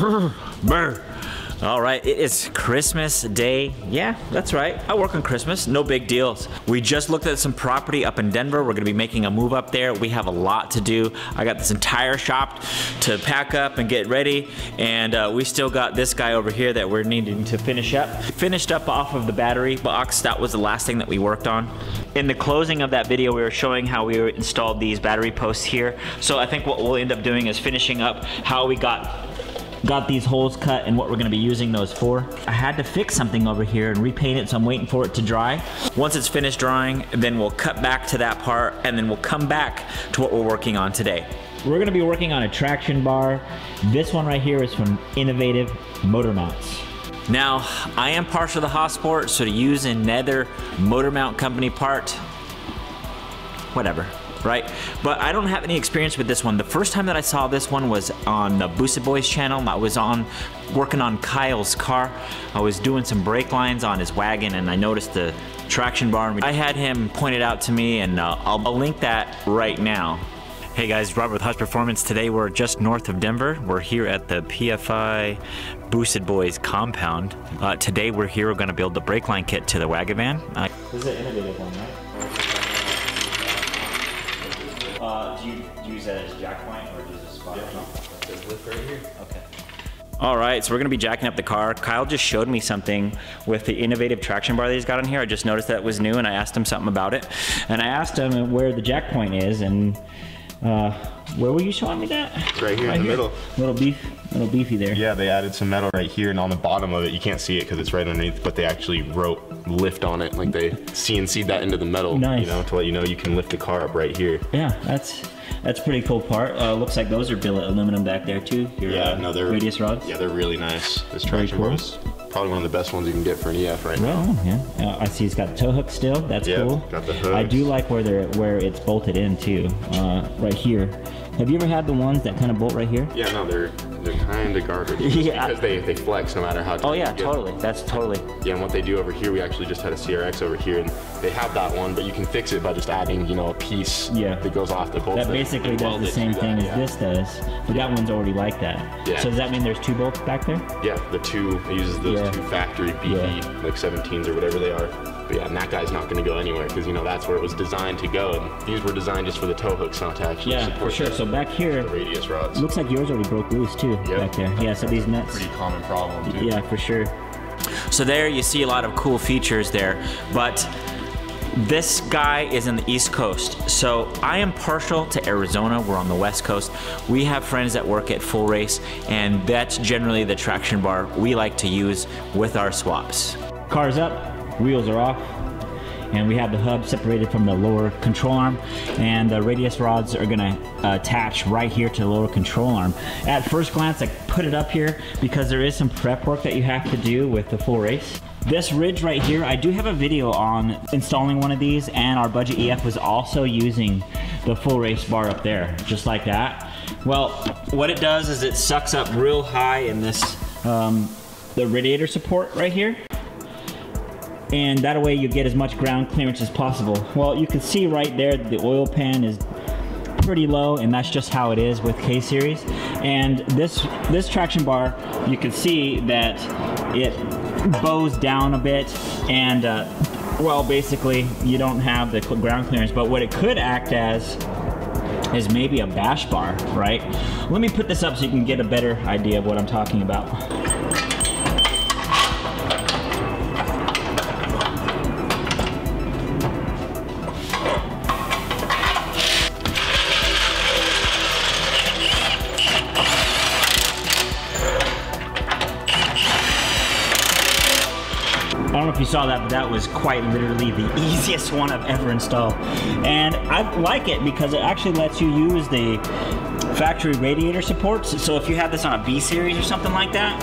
All right, it is Christmas Day. Yeah, that's right. I work on Christmas, no big deals. We just looked at some property up in Denver. We're gonna be making a move up there. We have a lot to do. I got this entire shop to pack up and get ready, and uh, we still got this guy over here that we're needing to finish up. Finished up off of the battery box. That was the last thing that we worked on. In the closing of that video, we were showing how we installed these battery posts here. So I think what we'll end up doing is finishing up how we got got these holes cut and what we're gonna be using those for. I had to fix something over here and repaint it, so I'm waiting for it to dry. Once it's finished drying, then we'll cut back to that part and then we'll come back to what we're working on today. We're gonna be working on a traction bar. This one right here is from Innovative Motor Mounts. Now, I am partial to the Hasport, so to use another motor mount company part, whatever right? But I don't have any experience with this one. The first time that I saw this one was on the Boosted Boiz channel. I was on working on Kyle's car. I was doing some brake lines on his wagon and I noticed the traction bar. I had him pointed out to me and uh, I'll, I'll link that right now. Hey guys, Robert with Hush Performance. Today we're just north of Denver. We're here at the PFI Boosted Boiz compound. Uh, today we're here, we're gonna build the brake line kit to the wagon van. Uh, this is an innovative one, right? Uh, do you use that as jack point or does it spot? Yeah, there's lift right here. Okay. All right, so we're gonna be jacking up the car. Kyle just showed me something with the innovative traction bar that he's got on here. I just noticed that was new and I asked him something about it. And I asked him where the jack point is and uh, where were you showing me that? Right here right in the here. middle. Little beef, little beefy there. Yeah, they added some metal right here and on the bottom of it, you can't see it because it's right underneath, but they actually wrote lift on it. Like they CNC'd that into the metal, nice. you know, to let you know you can lift the car up right here. Yeah, that's that's a pretty cool part. Uh, looks like those are billet aluminum back there too. Your, yeah, uh, no, they're radius rods. Yeah, they're really nice. This traction cool. was probably one of the best ones you can get for an EF right now. Oh, yeah. Uh, I see it's got the tow hook still. That's yep, cool. Got the hook. I do like where they're where it's bolted in too. Uh, right here. Have you ever had the ones that kind of bolt right here? Yeah, no, they're they're kind of garbage. yeah. Because they, they flex no matter how. Oh yeah, totally. That's totally. Yeah, and what they do over here, we actually just had a CRX over here, and they have that one, but you can fix it by just adding, you know, a piece yeah. that goes off the bolt. That basically does the same thing that, as yeah. this does, but that one's already like that. Yeah. So does that mean there's two bolts back there? Yeah, the two, it uses those yeah. two factory beefy, like 17s or whatever they are. But yeah, and that guy's not going to go anywhere because you know that's where it was designed to go. And these were designed just for the tow hooks, not to actually yeah, support. for sure. So back here, the radius rods. Looks like yours already broke loose too yep. back there. Yeah, so these nuts. Pretty common problem. Too. Yeah, for sure. So there you see a lot of cool features there, but this guy is in the East Coast, so I am partial to Arizona. We're on the West Coast. We have friends that work at Full Race, and that's generally the traction bar we like to use with our swaps. Car's up, wheels are off and we have the hub separated from the lower control arm and the radius rods are gonna attach right here to the lower control arm. At first glance I put it up here because there is some prep work that you have to do with the full race. This ridge right here, I do have a video on installing one of these and our budget EF was also using the full race bar up there, just like that. Well, what it does is it sucks up real high in this, um, the radiator support right here and that way you get as much ground clearance as possible. Well, you can see right there the oil pan is pretty low and that's just how it is with K-Series. And this, this traction bar, you can see that it bows down a bit and uh, well, basically you don't have the ground clearance, but what it could act as is maybe a bash bar, right? Let me put this up so you can get a better idea of what I'm talking about. Saw that, but that was quite literally the easiest one I've ever installed. And I like it because it actually lets you use the factory radiator supports. So if you have this on a B series or something like that,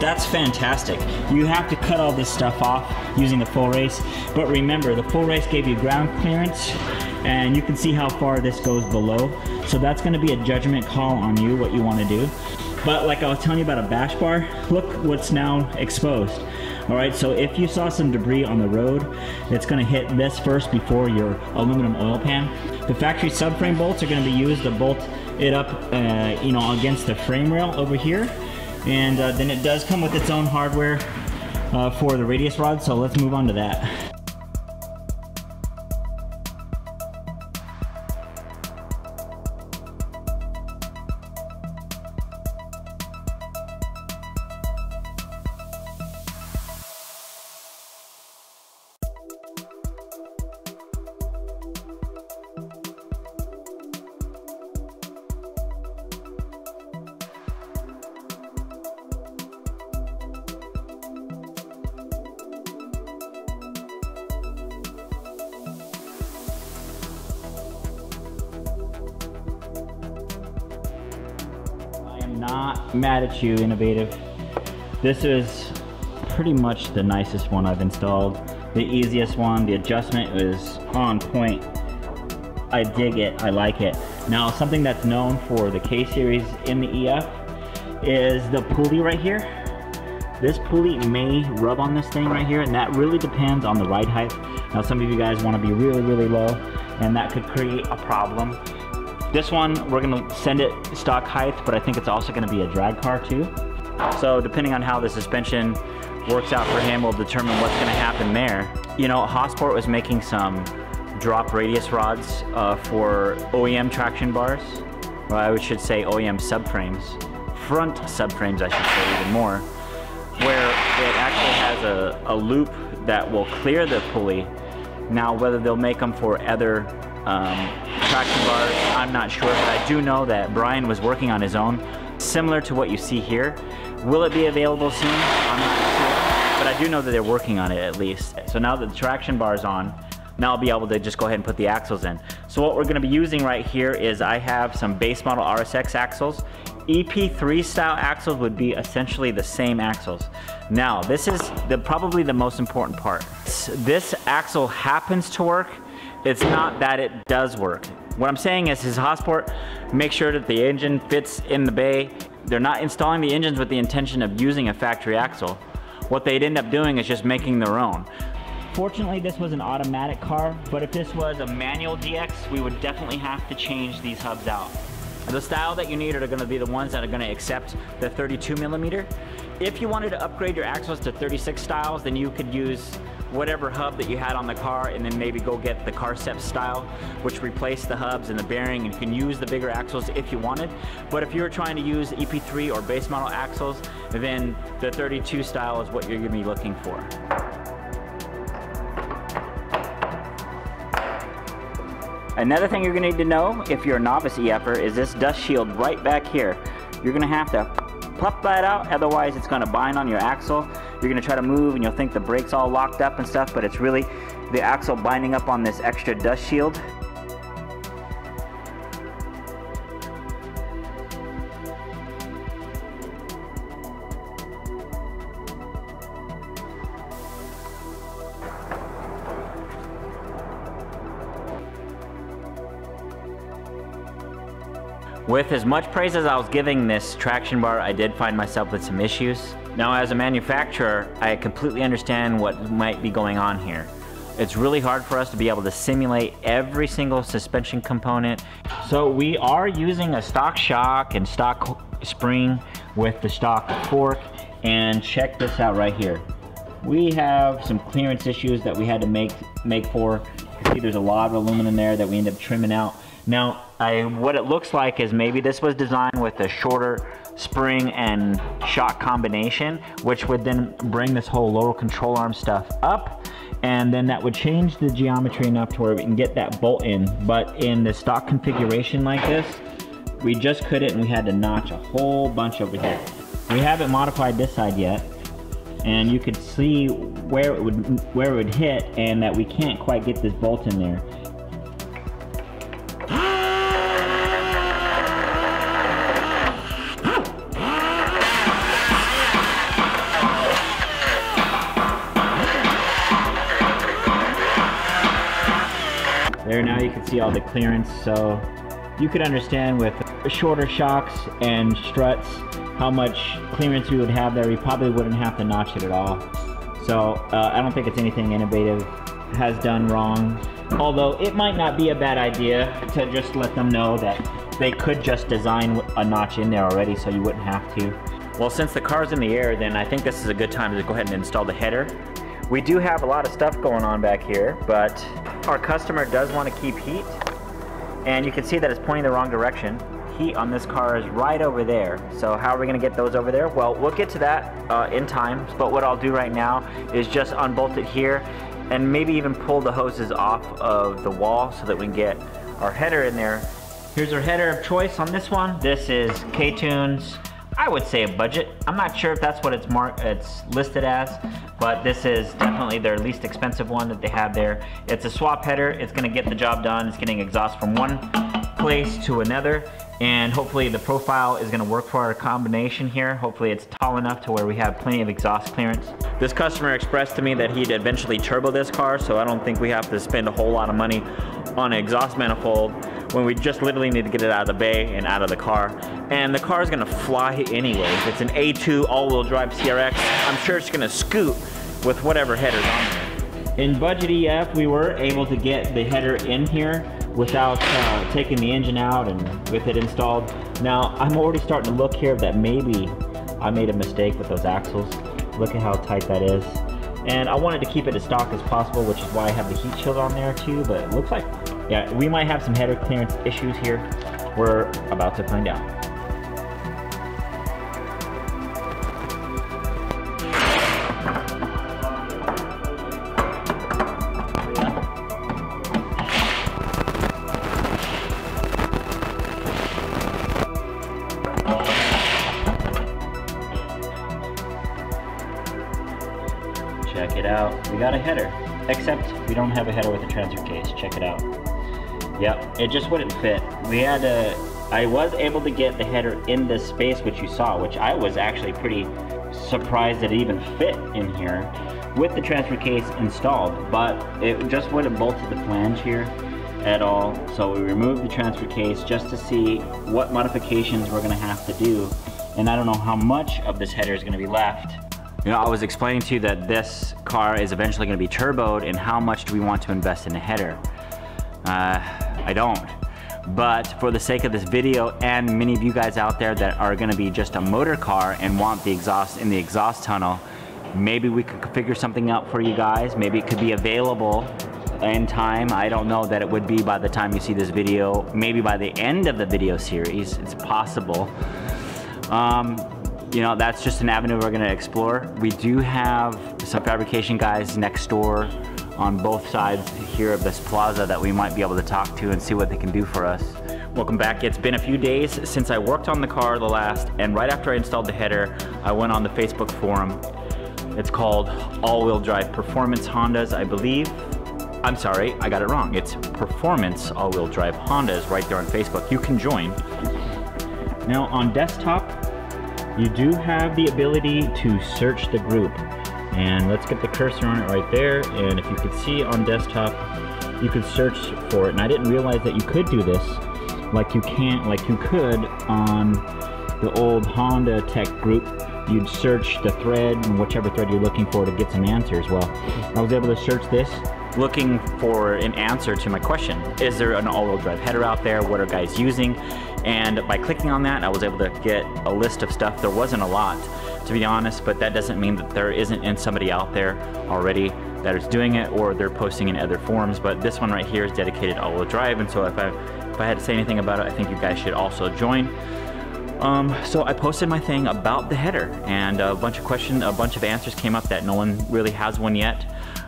that's fantastic. You have to cut all this stuff off using the full race. But remember, the full race gave you ground clearance and you can see how far this goes below. So that's gonna be a judgment call on you, what you wanna do. But like I was telling you about a bash bar, look what's now exposed. All right, so if you saw some debris on the road, it's gonna hit this first before your aluminum oil pan. The factory subframe bolts are gonna be used to bolt it up, uh, you know, against the frame rail over here. And uh, then it does come with its own hardware uh, for the radius rod, so let's move on to that. Not mad at you, Innovative. This is pretty much the nicest one I've installed. The easiest one, the adjustment is on point. I dig it, I like it. Now, something that's known for the K-Series in the EF is the pulley right here. This pulley may rub on this thing right here, and that really depends on the ride height. Now, some of you guys wanna be really, really low, and that could create a problem. This one, we're gonna send it stock height, but I think it's also gonna be a drag car too. So depending on how the suspension works out for him we'll determine what's gonna happen there. You know, Hasport was making some drop radius rods uh, for OEM traction bars, or I should say OEM subframes, front subframes I should say even more, where it actually has a, a loop that will clear the pulley. Now whether they'll make them for other um, traction bars. I'm not sure, but I do know that Brian was working on his own, similar to what you see here. Will it be available soon? I'm not sure, but I do know that they're working on it at least. So now that the traction bar is on, now I'll be able to just go ahead and put the axles in. So what we're gonna be using right here is I have some base model RSX axles. EP3 style axles would be essentially the same axles. Now, this is the, probably the most important part. This axle happens to work it's not that it does work. What I'm saying is his Hasport, make sure that the engine fits in the bay. They're not installing the engines with the intention of using a factory axle. What they'd end up doing is just making their own. Fortunately, this was an automatic car, but if this was a manual DX, we would definitely have to change these hubs out. The style that you need are gonna be the ones that are gonna accept the 32 millimeter. If you wanted to upgrade your axles to 36 styles, then you could use whatever hub that you had on the car and then maybe go get the Karcept style, which replaced the hubs and the bearing and you can use the bigger axles if you wanted. But if you're trying to use EP3 or base model axles, then the 32 style is what you're gonna be looking for. Another thing you're gonna need to know if you're a novice EFer is this dust shield right back here. You're gonna have to pop that out, otherwise it's gonna bind on your axle. You're gonna try to move and you'll think the brake's all locked up and stuff, but it's really the axle binding up on this extra dust shield. With as much praise as I was giving this traction bar, I did find myself with some issues. Now as a manufacturer, I completely understand what might be going on here. It's really hard for us to be able to simulate every single suspension component. So we are using a stock shock and stock spring with the stock fork and check this out right here. We have some clearance issues that we had to make make for. You see there's a lot of aluminum there that we end up trimming out. Now, I, what it looks like is maybe this was designed with a shorter spring and shock combination, which would then bring this whole lower control arm stuff up and then that would change the geometry enough to where we can get that bolt in. But in the stock configuration like this, we just couldn't and we had to notch a whole bunch over here. We haven't modified this side yet and you could see where it would where it would hit and that we can't quite get this bolt in there. See all the clearance, so you could understand with shorter shocks and struts how much clearance we would have there. We probably wouldn't have to notch it at all. So uh, I don't think it's anything innovative has done wrong. Although it might not be a bad idea to just let them know that they could just design a notch in there already so you wouldn't have to. Well, since the car's in the air, then I think this is a good time to go ahead and install the header. We do have a lot of stuff going on back here, but our customer does want to keep heat. And you can see that it's pointing the wrong direction. Heat on this car is right over there. So how are we going to get those over there? Well, we'll get to that uh, in time. But what I'll do right now is just unbolt it here and maybe even pull the hoses off of the wall so that we can get our header in there. Here's our header of choice on this one. This is K-Tuned's I would say a budget. I'm not sure if that's what it's marked, it's listed as, but this is definitely their least expensive one that they have there. It's a swap header. It's gonna get the job done. It's getting exhaust from one place to another, and hopefully the profile is gonna work for our combination here. Hopefully it's tall enough to where we have plenty of exhaust clearance. This customer expressed to me that he'd eventually turbo this car, so I don't think we have to spend a whole lot of money on an exhaust manifold when we just literally need to get it out of the bay and out of the car. And the car is gonna fly anyway. If it's an A2 all-wheel drive CRX, I'm sure it's gonna scoot with whatever header's on there. In Budget EF, we were able to get the header in here without uh, taking the engine out and with it installed. Now, I'm already starting to look here that maybe I made a mistake with those axles. Look at how tight that is. And I wanted to keep it as stock as possible, which is why I have the heat shield on there too, but it looks like yeah, we might have some header clearance issues here. We're about to find out. Check it out. We got a header. Except we don't have a header with a transfer case. Check it out. Yep, it just wouldn't fit. We had to, I was able to get the header in this space which you saw, which I was actually pretty surprised that it even fit in here with the transfer case installed, but it just wouldn't bolt to the flange here at all. So we removed the transfer case just to see what modifications we're gonna have to do. And I don't know how much of this header is gonna be left. You know, I was explaining to you that this car is eventually gonna be turboed and how much do we want to invest in a header. Uh, I don't. But for the sake of this video and many of you guys out there that are gonna be just a motor car and want the exhaust in the exhaust tunnel, maybe we could figure something out for you guys. Maybe it could be available in time. I don't know that it would be by the time you see this video. Maybe by the end of the video series, it's possible. Um, you know, that's just an avenue we're gonna explore. We do have some fabrication guys next door on both sides here of this plaza that we might be able to talk to and see what they can do for us. Welcome back. It's been a few days since I worked on the car the last, and right after I installed the header, I went on the Facebook forum. It's called All-Wheel Drive Performance Hondas, I believe. I'm sorry, I got it wrong. It's Performance All-Wheel Drive Hondas right there on Facebook. You can join. Now on desktop, you do have the ability to search the group. And let's get the cursor on it right there. And if you could see on desktop, you could search for it. And I didn't realize that you could do this like you can't, like you could on the old Honda Tech group. You'd search the thread and whichever thread you're looking for to get some answers. Well, I was able to search this looking for an answer to my question. Is there an all-wheel drive header out there? What are guys using? And by clicking on that, I was able to get a list of stuff. There wasn't a lot, to be honest, but that doesn't mean that there isn't in somebody out there already that is doing it or they're posting in other forums. But this one right here is dedicated all-wheel drive, and so if I if I had to say anything about it, I think you guys should also join. Um, so I posted my thing about the header, and a bunch of questions, a bunch of answers came up that no one really has one yet.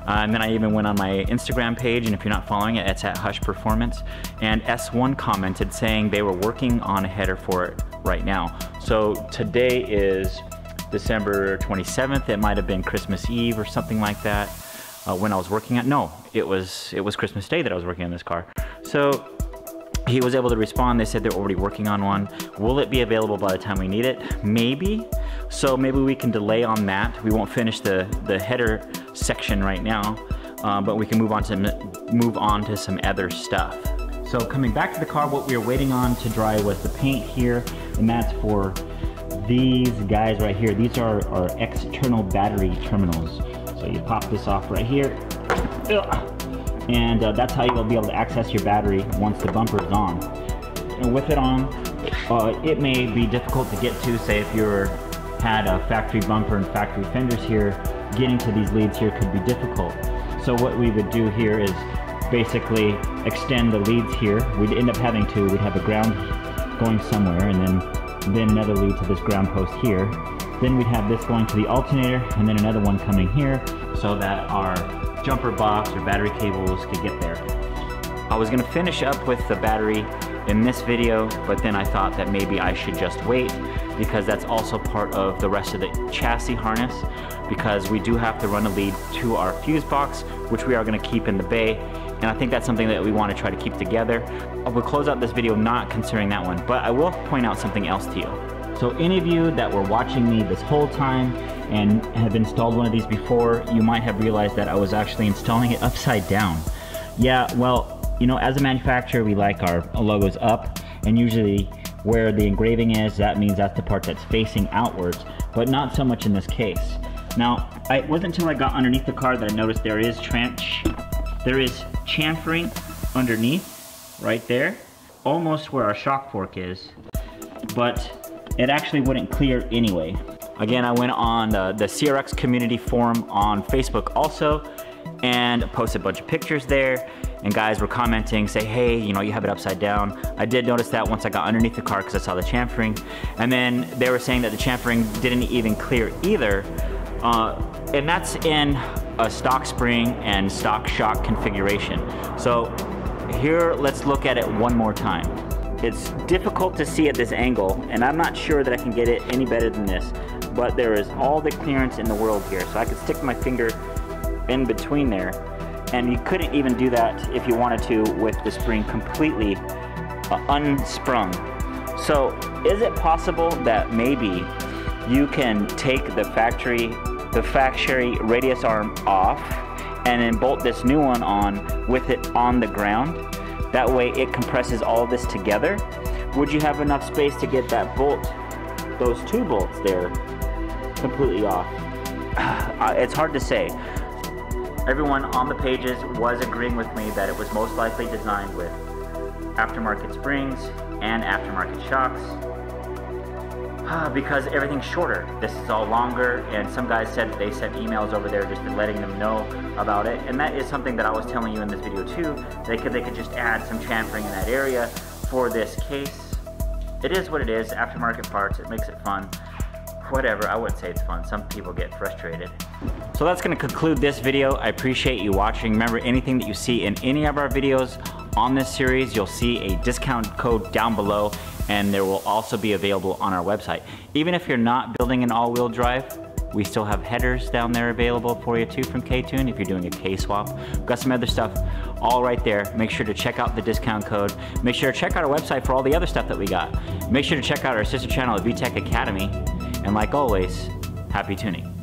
Uh, and then I even went on my Instagram page, and if you're not following it, it's at Hush Performance. And S1 commented saying they were working on a header for it right now. So today is December 27th. It might have been Christmas Eve or something like that uh, when I was working on. No, it was it was Christmas Day that I was working on this car. So he was able to respond. They said they're already working on one. Will it be available by the time we need it? Maybe. So maybe we can delay on that. We won't finish the the header section right now, uh, but we can move on to move on to some other stuff. So coming back to the car, what we were waiting on to dry was the paint here, and that's for these guys right here. These are our external battery terminals. So you pop this off right here, and uh, that's how you'll be able to access your battery once the bumper is on. And with it on, uh, it may be difficult to get to, say if you're had a factory bumper and factory fenders here, getting to these leads here could be difficult. So what we would do here is basically extend the leads here. We'd end up having to, we'd have a ground going somewhere and then, then another lead to this ground post here. Then we'd have this going to the alternator and then another one coming here so that our jumper box or battery cables could get there. I was gonna finish up with the battery in this video, but then I thought that maybe I should just wait because that's also part of the rest of the chassis harness because we do have to run a lead to our fuse box, which we are gonna keep in the bay. And I think that's something that we wanna try to keep together. I will close out this video not considering that one, but I will point out something else to you. So any of you that were watching me this whole time and have installed one of these before, you might have realized that I was actually installing it upside down. Yeah, well, you know, as a manufacturer, we like our logos up and usually where the engraving is, that means that's the part that's facing outwards, but not so much in this case. Now, it wasn't until I got underneath the car that I noticed there is trench, there is chamfering underneath, right there, almost where our shock fork is, but it actually wouldn't clear anyway. Again, I went on the, the CRX community forum on Facebook also, and posted a bunch of pictures there and guys were commenting, say, hey, you know, you have it upside down. I did notice that once I got underneath the car because I saw the chamfering. And then they were saying that the chamfering didn't even clear either. Uh, and that's in a stock spring and stock shock configuration. So here, let's look at it one more time. It's difficult to see at this angle, and I'm not sure that I can get it any better than this, but there is all the clearance in the world here. So I could stick my finger in between there and you couldn't even do that if you wanted to with the spring completely uh, unsprung. So is it possible that maybe you can take the factory, the factory radius arm off and then bolt this new one on with it on the ground? That way it compresses all this together. Would you have enough space to get that bolt, those two bolts there, completely off? it's hard to say. Everyone on the pages was agreeing with me that it was most likely designed with aftermarket springs and aftermarket shocks ah, because everything's shorter. This is all longer, and some guys said they sent emails over there just letting them know about it. And that is something that I was telling you in this video too. They could they could just add some chamfering in that area for this case. It is what it is. Aftermarket parts. It makes it fun whatever, I wouldn't say it's fun. Some people get frustrated. So that's gonna conclude this video. I appreciate you watching. Remember, anything that you see in any of our videos on this series, you'll see a discount code down below and there will also be available on our website. Even if you're not building an all-wheel drive, we still have headers down there available for you too from K-Tuned if you're doing a K-swap. We've got some other stuff all right there. Make sure to check out the discount code. Make sure to check out our website for all the other stuff that we got. Make sure to check out our sister channel at Vtec Academy and like always, happy tuning.